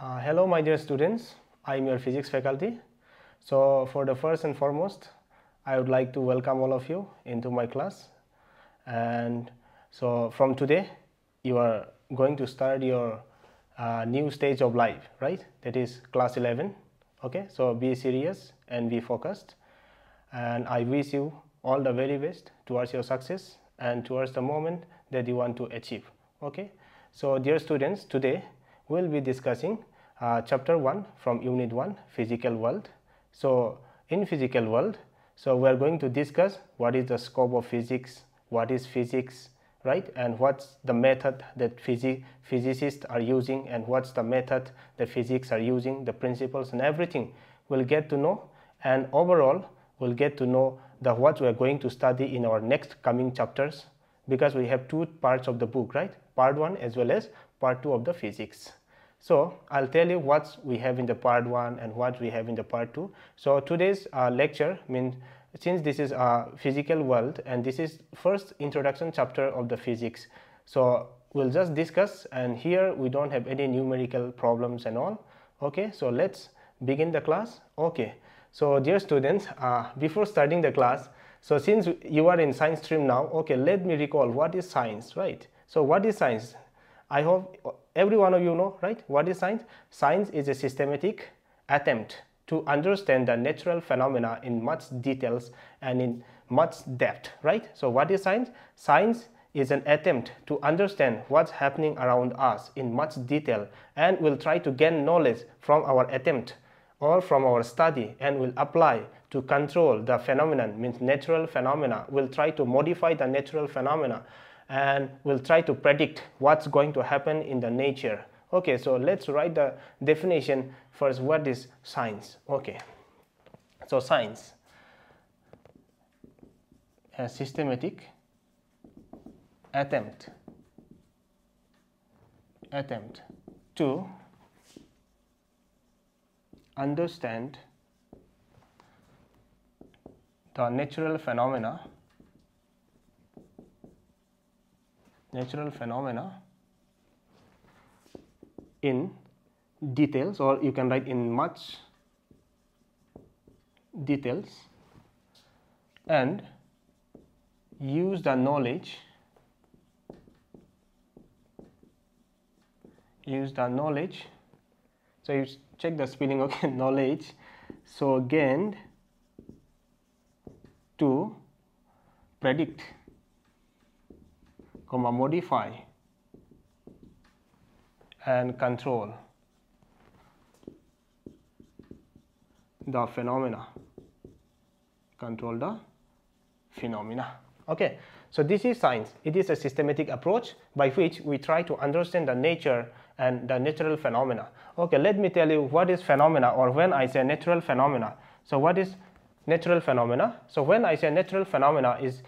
Uh, hello my dear students, I am your physics faculty. So for the first and foremost, I would like to welcome all of you into my class and so from today you are going to start your uh, new stage of life, right? That is class 11. Okay, so be serious and be focused and I wish you all the very best towards your success and towards the moment that you want to achieve. Okay, so dear students, today we will be discussing uh, chapter 1 from unit 1 physical world. So in physical world, so we are going to discuss what is the scope of physics, what is physics, right? And what's the method that physi physicists are using and what's the method that physics are using, the principles and everything. We'll get to know. And overall we'll get to know the what we are going to study in our next coming chapters because we have two parts of the book right? Part 1 as well as part 2 of the physics. So, I will tell you what we have in the part 1 and what we have in the part 2. So, today's uh, lecture means since this is a physical world and this is first introduction chapter of the physics. So, we will just discuss and here we do not have any numerical problems and all. Okay, so let us begin the class. Okay, so dear students, uh, before starting the class, so since you are in science stream now, okay, let me recall what is science, right? So what is science? I hope every one of you know, right? What is science? Science is a systematic attempt to understand the natural phenomena in much details and in much depth, right? So what is science? Science is an attempt to understand what's happening around us in much detail and will try to gain knowledge from our attempt or from our study and will apply to control the phenomenon means natural phenomena will try to modify the natural phenomena and we'll try to predict what's going to happen in the nature. Okay so let's write the definition. First what is science okay. So science a systematic attempt attempt to understand the natural phenomena natural phenomena in details or you can write in much details and use the knowledge use the knowledge. So you check the spelling okay knowledge. So gained to predict comma modify and control the phenomena. Control the phenomena. Okay so this is science. It is a systematic approach by which we try to understand the nature and the natural phenomena. Okay let me tell you what is phenomena or when i say natural phenomena. So what is natural phenomena? So when i say natural phenomena is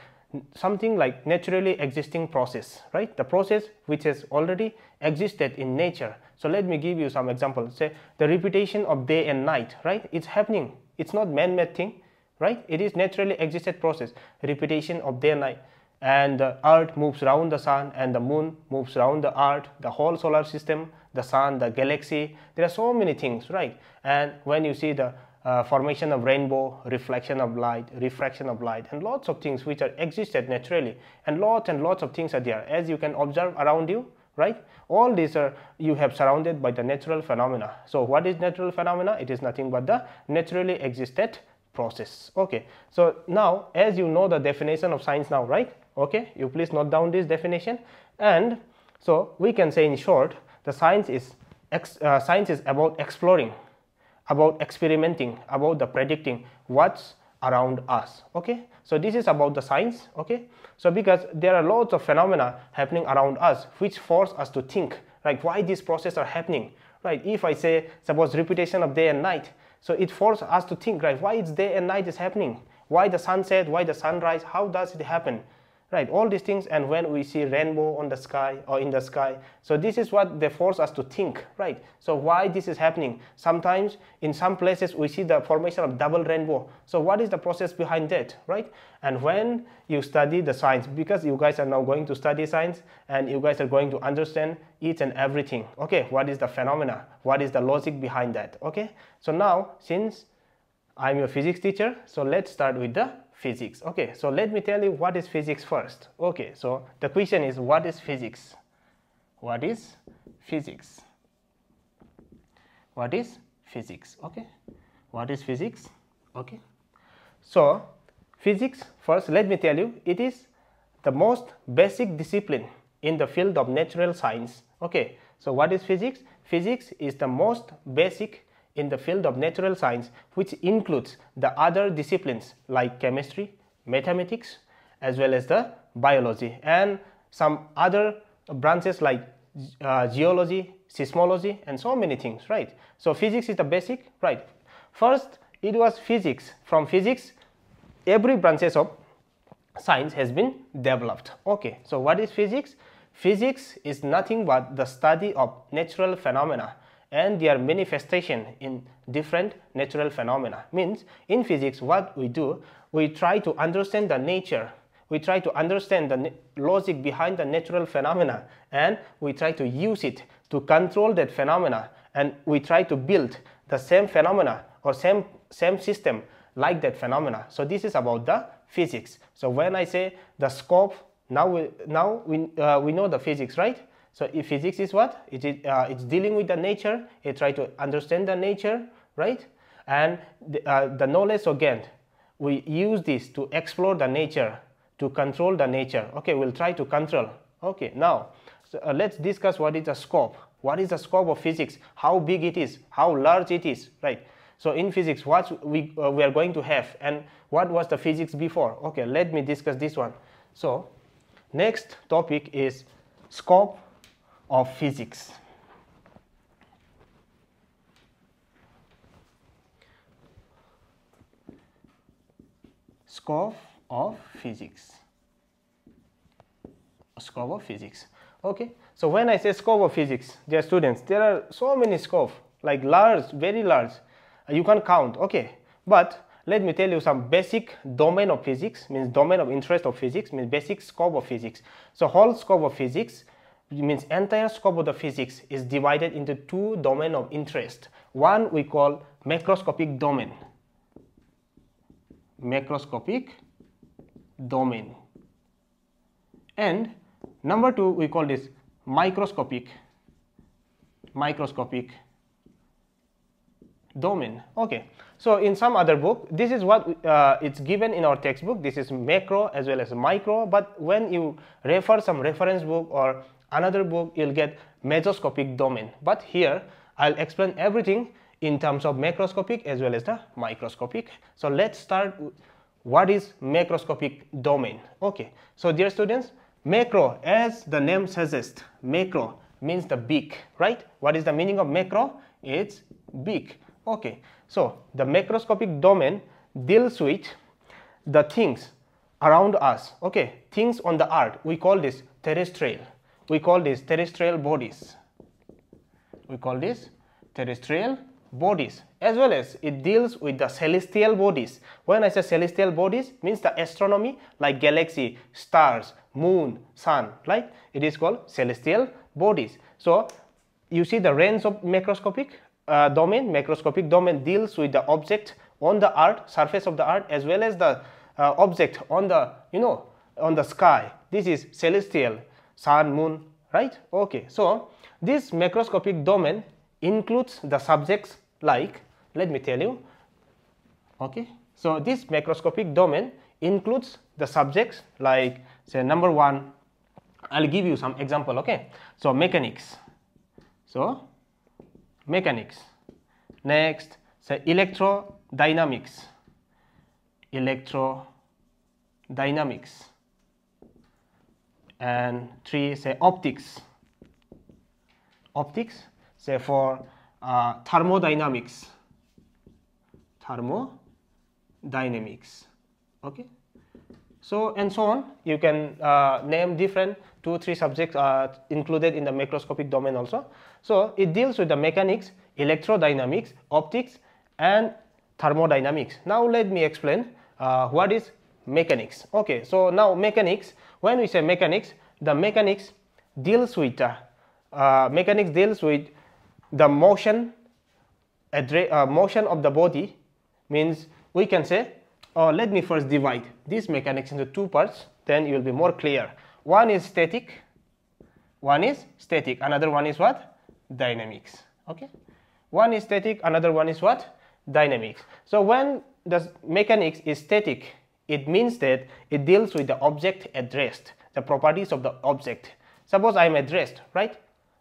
something like naturally existing process right? The process which has already existed in nature. So let me give you some examples say the repetition of day and night right? It's happening. It's not man-made thing right? It is naturally existed process. Repetition of day and night. And the earth moves around the sun and the moon moves around the earth. The whole solar system the sun the galaxy. There are so many things right? And when you see the uh, formation of rainbow, reflection of light, refraction of light and lots of things which are existed naturally and lots and lots of things are there as you can observe around you right? All these are you have surrounded by the natural phenomena. So what is natural phenomena? It is nothing but the naturally existed process okay? So now as you know the definition of science now right? Okay you please note down this definition and so we can say in short the science is uh, science is about exploring about experimenting, about the predicting what's around us. Okay, so this is about the science. Okay, so because there are lots of phenomena happening around us which force us to think, like why these processes are happening. Right, if I say suppose repetition of day and night, so it forces us to think, right, why it's day and night is happening, why the sunset, why the sunrise, how does it happen, right all these things and when we see rainbow on the sky or in the sky. So this is what they force us to think right? So why this is happening? Sometimes in some places we see the formation of double rainbow. So what is the process behind that right? And when you study the science because you guys are now going to study science and you guys are going to understand each and everything okay? What is the phenomena? What is the logic behind that okay? So now since i'm your physics teacher so let's start with the physics. Okay so let me tell you what is physics first. Okay so the question is what is physics? What is physics? What is physics? Okay what is physics? Okay so physics first let me tell you it is the most basic discipline in the field of natural science. Okay so what is physics? Physics is the most basic in the field of natural science which includes the other disciplines like chemistry, mathematics as well as the biology and some other branches like uh, geology, seismology and so many things right. So, physics is the basic right. First it was physics from physics every branches of science has been developed okay. So, what is physics? Physics is nothing but the study of natural phenomena and their manifestation in different natural phenomena. Means in physics what we do, we try to understand the nature, we try to understand the logic behind the natural phenomena and we try to use it to control that phenomena and we try to build the same phenomena or same, same system like that phenomena. So this is about the physics. So when I say the scope, now we, now we, uh, we know the physics, right? So if physics is what? It is, uh, it's dealing with the nature, it try to understand the nature, right? And the, uh, the knowledge again, we use this to explore the nature, to control the nature. Okay, we'll try to control. Okay, now so, uh, let's discuss what is the scope. What is the scope of physics? How big it is? How large it is? Right. So in physics, what we uh, we are going to have, and what was the physics before? Okay, let me discuss this one. So next topic is scope of physics. Scope of physics. Scope of physics. Okay. So when I say scope of physics, dear students, there are so many scope, like large, very large. You can count. Okay. But let me tell you some basic domain of physics, means domain of interest of physics, means basic scope of physics. So whole scope of physics it means entire scope of the physics is divided into two domain of interest. One we call macroscopic domain, macroscopic domain and number two we call this microscopic, microscopic domain. Okay. So in some other book, this is what uh, it's given in our textbook. This is macro as well as micro. But when you refer some reference book or another book you'll get mesoscopic domain. But here I'll explain everything in terms of macroscopic as well as the microscopic. So let's start what is macroscopic domain? Okay so dear students macro as the name suggests macro means the big right? What is the meaning of macro? It's big okay so the macroscopic domain deals with the things around us. Okay things on the earth. We call this terrestrial we call these terrestrial bodies. We call this terrestrial bodies as well as it deals with the celestial bodies. When I say celestial bodies means the astronomy like galaxy, stars, moon, sun, right? It is called celestial bodies. So you see the range of macroscopic uh, domain, macroscopic domain deals with the object on the earth, surface of the earth as well as the uh, object on the, you know, on the sky. This is celestial sun, moon, right? Okay, so this macroscopic domain includes the subjects like, let me tell you, okay. So this macroscopic domain includes the subjects like say number one, I'll give you some example, okay. So mechanics, so mechanics, next say electrodynamics, electrodynamics, and three say optics. Optics say for uh, thermodynamics. Thermodynamics. Okay? So and so on. You can uh, name different two three subjects uh, included in the macroscopic domain also. So it deals with the mechanics electrodynamics optics and thermodynamics. Now let me explain uh, what is mechanics. Okay so now mechanics when we say mechanics the mechanics deals with uh, uh, mechanics deals with the motion uh, motion of the body means we can say uh, let me first divide this mechanics into two parts then you will be more clear. One is static one is static another one is what? Dynamics. Okay? One is static another one is what? Dynamics. So when the mechanics is static it means that it deals with the object addressed, the properties of the object. Suppose i am addressed, right?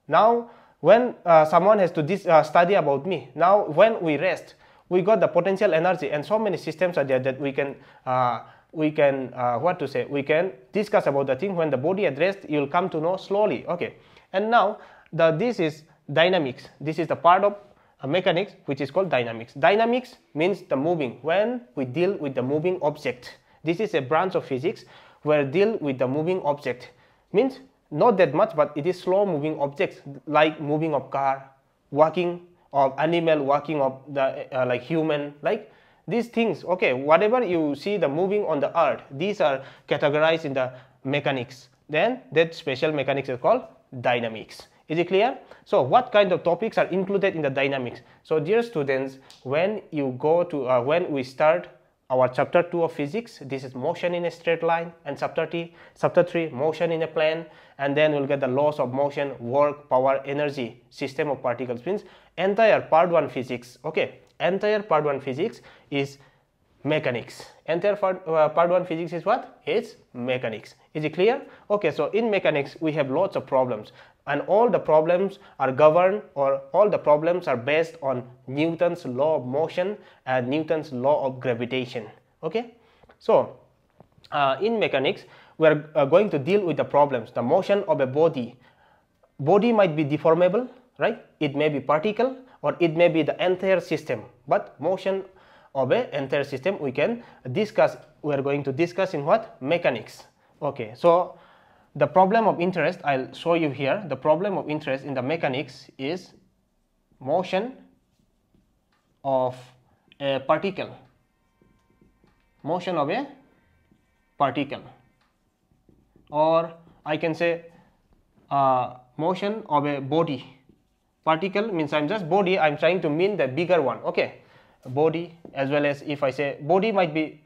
Now when uh, someone has to uh, study about me now when we rest we got the potential energy and so many systems are there that we can uh, we can uh, what to say we can discuss about the thing. When the body addressed, you'll come to know slowly. Okay. And now the this is dynamics. This is the part of uh, mechanics which is called dynamics. Dynamics means the moving. When we deal with the moving object. This is a branch of physics where deal with the moving object means not that much but it is slow moving objects like moving of car walking of animal walking of the uh, like human like these things. Okay whatever you see the moving on the earth these are categorized in the mechanics. Then that special mechanics is called dynamics is it clear? So what kind of topics are included in the dynamics? So dear students when you go to uh, when we start our chapter 2 of physics this is motion in a straight line and chapter 3 chapter 3 motion in a plane and then we'll get the laws of motion work power energy system of particles means entire part 1 physics okay entire part 1 physics is mechanics. Entire part, uh, part 1 physics is what? It's mechanics. Is it clear? Okay so in mechanics we have lots of problems and all the problems are governed or all the problems are based on Newton's law of motion and Newton's law of gravitation. Okay? So uh, in mechanics we are uh, going to deal with the problems the motion of a body. Body might be deformable right? It may be particle or it may be the entire system. But motion of a entire system we can discuss we are going to discuss in what? Mechanics. Okay so the problem of interest I'll show you here the problem of interest in the mechanics is motion of a particle. Motion of a particle. Or I can say uh, motion of a body. Particle means I'm just body I'm trying to mean the bigger one. Okay. Body as well as if I say body might be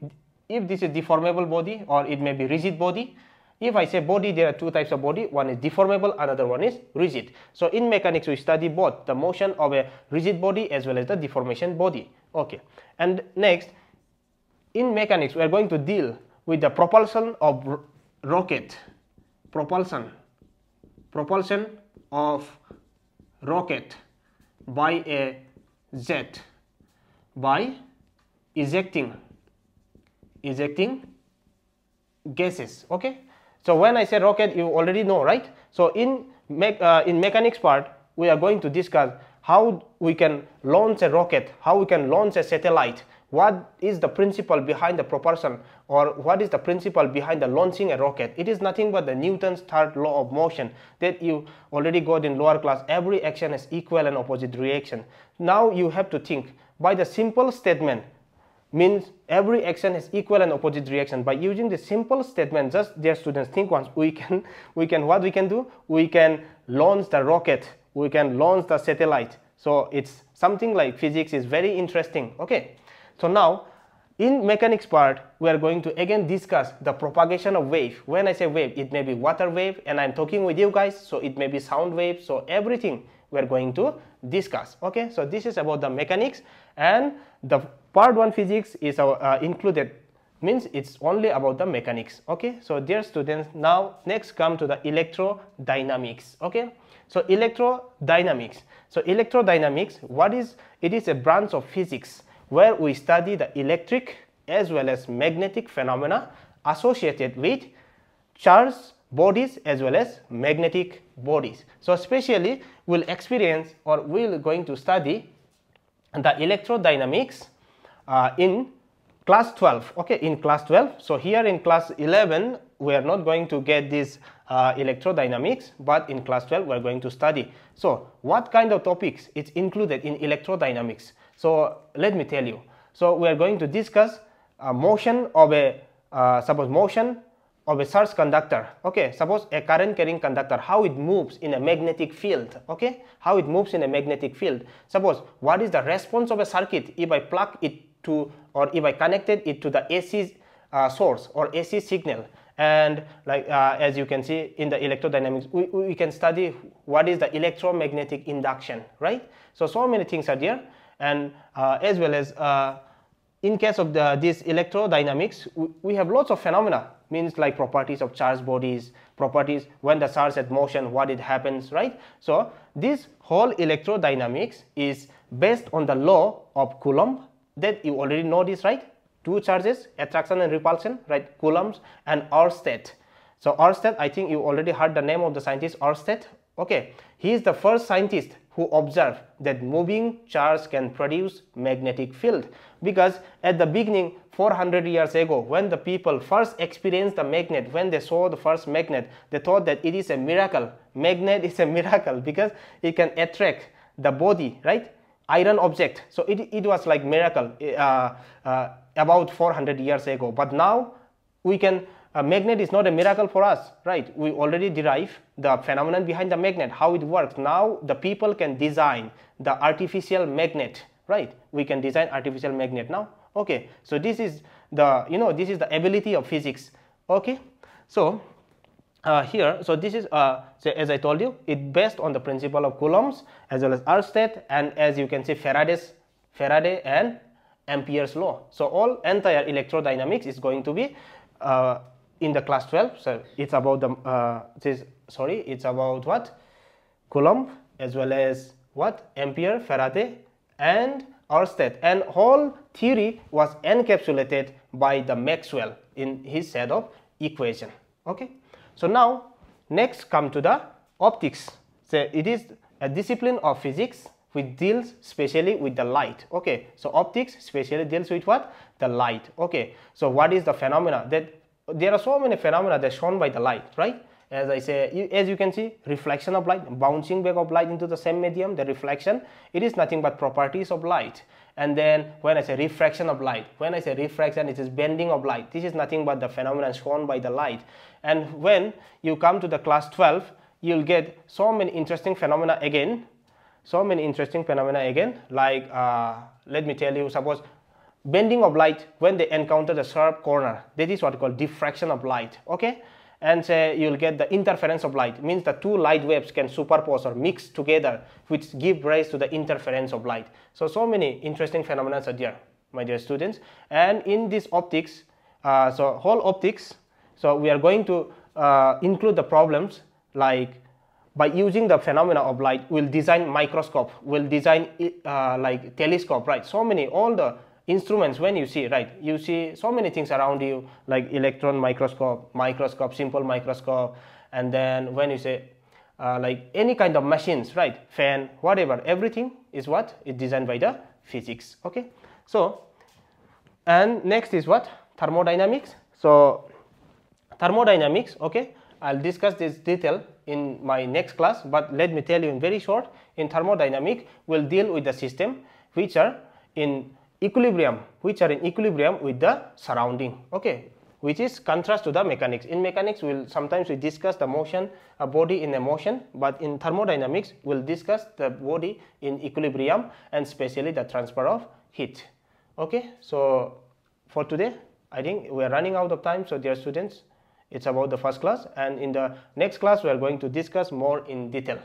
if this is deformable body or it may be rigid body if I say body, there are two types of body. One is deformable, another one is rigid. So in mechanics, we study both the motion of a rigid body as well as the deformation body. Okay. And next, in mechanics, we are going to deal with the propulsion of rocket. Propulsion. Propulsion of rocket by a jet by ejecting ejecting gases okay so when I say rocket, you already know, right? So in, me uh, in mechanics part, we are going to discuss how we can launch a rocket, how we can launch a satellite, what is the principle behind the propulsion or what is the principle behind the launching a rocket? It is nothing but the newton's third law of motion that you already got in lower class. Every action has equal and opposite reaction. Now you have to think. By the simple statement means every action has equal and opposite reaction. By using the simple statement just dear students think once we can we can what we can do? We can launch the rocket. We can launch the satellite. So it's something like physics is very interesting. Okay. So now in mechanics part we are going to again discuss the propagation of wave. When i say wave it may be water wave and i'm talking with you guys so it may be sound wave so everything we are going to discuss. Okay so this is about the mechanics and the part 1 physics is uh, included means it's only about the mechanics. Okay so dear students now next come to the electrodynamics. Okay so electrodynamics. So electrodynamics what is it is a branch of physics where we study the electric as well as magnetic phenomena associated with charge bodies as well as magnetic bodies. So, especially we will experience or we're going to study the electrodynamics uh, in class 12 okay in class 12 so here in class 11 we are not going to get this uh, electrodynamics but in class 12 we are going to study. So what kind of topics is included in electrodynamics? So let me tell you. So we are going to discuss uh, motion of a uh, suppose motion of a charge conductor okay? Suppose a current carrying conductor how it moves in a magnetic field okay? How it moves in a magnetic field. Suppose what is the response of a circuit if i plug it to or if i connected it to the ac uh, source or ac signal? And like uh, as you can see in the electrodynamics we, we can study what is the electromagnetic induction right? So so many things are there. And uh, as well as uh, in case of the, this electrodynamics we, we have lots of phenomena means like properties of charged bodies, properties when the charge at motion, what it happens, right? So this whole electrodynamics is based on the law of Coulomb that you already know this, right? Two charges, attraction and repulsion, right? Coulombs and Oersted. So Oersted, I think you already heard the name of the scientist Oersted. Okay, he is the first scientist who observed that moving charge can produce magnetic field. Because at the beginning 400 years ago when the people first experienced the magnet when they saw the first magnet they thought that it is a miracle. Magnet is a miracle because it can attract the body right? Iron object. So it, it was like miracle uh, uh, about 400 years ago. But now we can a magnet is not a miracle for us, right? We already derive the phenomenon behind the magnet, how it works. Now the people can design the artificial magnet, right? We can design artificial magnet now. Okay, so this is the, you know, this is the ability of physics. Okay, so uh, here, so this is, uh, so as I told you, it based on the principle of Coulomb's as well as Oersted and as you can see Faraday's, Faraday and Ampere's law. So all entire electrodynamics is going to be uh, in the class 12 so it's about the uh, this sorry it's about what? Coulomb as well as what? Ampere faraday and Oersted and whole theory was encapsulated by the maxwell in his set of equation. Okay? So now next come to the optics. So it is a discipline of physics which deals specially with the light. Okay? So optics specially deals with what? The light. Okay? So what is the phenomena? That there are so many phenomena that shown by the light, right? As I say, as you can see, reflection of light, bouncing back of light into the same medium, the reflection, it is nothing but properties of light. And then when I say refraction of light, when I say refraction, it is bending of light. This is nothing but the phenomenon shown by the light. And when you come to the class 12, you'll get so many interesting phenomena again, so many interesting phenomena again, like uh, let me tell you, suppose bending of light when they encounter the sharp corner. That is what we call diffraction of light okay? And say you'll get the interference of light. Means the two light waves can superpose or mix together which give rise to the interference of light. So so many interesting phenomena are there my dear students. And in this optics uh, so whole optics so we are going to uh, include the problems like by using the phenomena of light we'll design microscope we'll design uh, like telescope right? So many all the instruments when you see right you see so many things around you like electron microscope microscope simple microscope and then when you say uh, like any kind of machines right fan whatever everything is what? Is designed by the physics okay? So and next is what? Thermodynamics. So thermodynamics okay i'll discuss this detail in my next class but let me tell you in very short in thermodynamics we'll deal with the system which are in equilibrium which are in equilibrium with the surrounding okay? Which is contrast to the mechanics. In mechanics we'll sometimes we discuss the motion a body in a motion but in thermodynamics we'll discuss the body in equilibrium and especially the transfer of heat okay? So for today i think we are running out of time. So dear students it's about the first class. And in the next class we are going to discuss more in detail